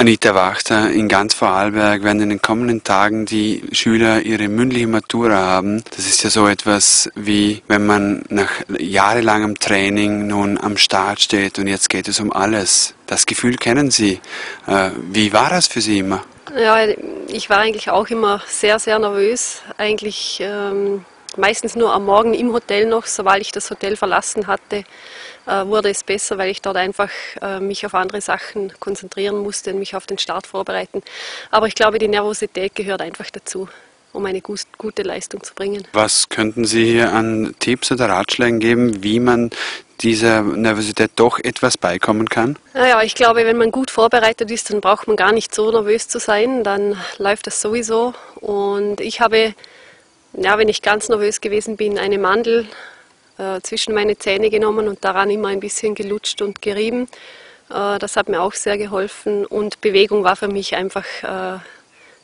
Anita Wachter, in ganz Vorarlberg werden in den kommenden Tagen die Schüler ihre mündliche Matura haben. Das ist ja so etwas wie, wenn man nach jahrelangem Training nun am Start steht und jetzt geht es um alles. Das Gefühl kennen Sie. Äh, wie war das für Sie immer? Ja, ich war eigentlich auch immer sehr, sehr nervös. Eigentlich ähm, meistens nur am Morgen im Hotel noch, sobald ich das Hotel verlassen hatte, äh, wurde es besser, weil ich dort einfach äh, mich auf andere Sachen konzentrieren musste und mich auf den Start vorbereiten. Aber ich glaube, die Nervosität gehört einfach dazu um eine gute Leistung zu bringen. Was könnten Sie hier an Tipps oder Ratschlägen geben, wie man dieser Nervosität doch etwas beikommen kann? Naja, ich glaube, wenn man gut vorbereitet ist, dann braucht man gar nicht so nervös zu sein, dann läuft das sowieso. Und ich habe ja, wenn ich ganz nervös gewesen bin, eine Mandel äh, zwischen meine Zähne genommen und daran immer ein bisschen gelutscht und gerieben. Äh, das hat mir auch sehr geholfen und Bewegung war für mich einfach äh,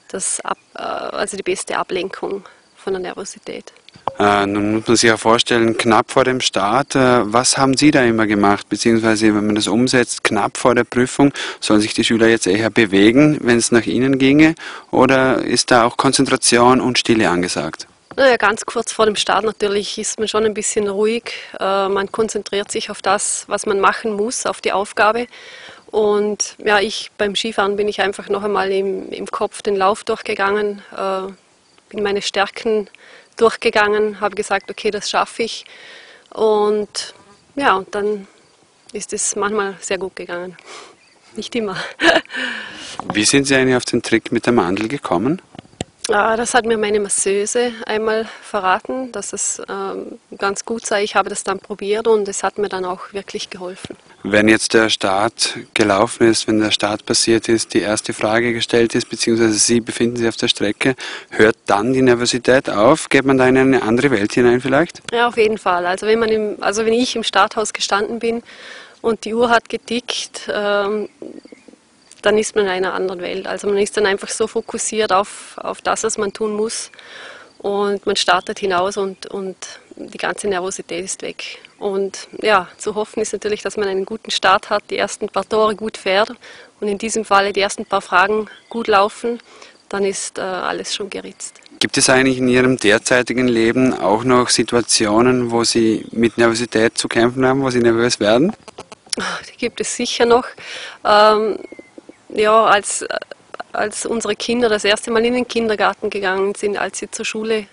das Ab, äh, also die beste Ablenkung von der Nervosität. Äh, nun muss man sich ja vorstellen, knapp vor dem Start, äh, was haben Sie da immer gemacht? Beziehungsweise, wenn man das umsetzt, knapp vor der Prüfung, sollen sich die Schüler jetzt eher bewegen, wenn es nach Ihnen ginge? Oder ist da auch Konzentration und Stille angesagt? Naja, ganz kurz vor dem Start natürlich ist man schon ein bisschen ruhig. Äh, man konzentriert sich auf das, was man machen muss, auf die Aufgabe. Und ja, ich beim Skifahren bin ich einfach noch einmal im, im Kopf den Lauf durchgegangen, äh, bin meine Stärken durchgegangen, habe gesagt, okay, das schaffe ich. Und ja, und dann ist es manchmal sehr gut gegangen. Nicht immer. Wie sind Sie eigentlich auf den Trick mit der Mandel gekommen? Ah, das hat mir meine Masseuse einmal verraten, dass es ähm, ganz gut sei. Ich habe das dann probiert und es hat mir dann auch wirklich geholfen. Wenn jetzt der Start gelaufen ist, wenn der Start passiert ist, die erste Frage gestellt ist, beziehungsweise Sie befinden sich auf der Strecke, hört dann die Nervosität auf? Geht man da in eine andere Welt hinein vielleicht? Ja, auf jeden Fall. Also wenn, man im, also wenn ich im Starthaus gestanden bin und die Uhr hat getickt, ähm, dann ist man in einer anderen Welt. Also man ist dann einfach so fokussiert auf, auf das, was man tun muss und man startet hinaus und, und die ganze Nervosität ist weg. Und ja, zu hoffen ist natürlich, dass man einen guten Start hat, die ersten paar Tore gut fährt und in diesem Falle die ersten paar Fragen gut laufen, dann ist äh, alles schon geritzt. Gibt es eigentlich in Ihrem derzeitigen Leben auch noch Situationen, wo Sie mit Nervosität zu kämpfen haben, wo Sie nervös werden? Die gibt es sicher noch. Ähm, ja, als, als unsere Kinder das erste Mal in den Kindergarten gegangen sind, als sie zur Schule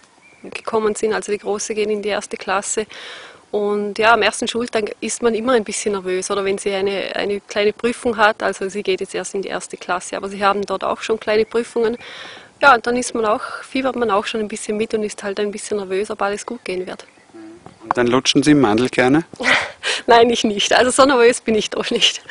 gekommen sind, also die Große gehen in die erste Klasse. Und ja, am ersten Schultag ist man immer ein bisschen nervös oder wenn sie eine, eine kleine Prüfung hat, also sie geht jetzt erst in die erste Klasse, aber sie haben dort auch schon kleine Prüfungen. Ja, und dann ist man auch, fiebert man auch schon ein bisschen mit und ist halt ein bisschen nervös, ob alles gut gehen wird. Und dann lutschen Sie Mandelkerne? Nein, ich nicht. Also so nervös bin ich doch nicht.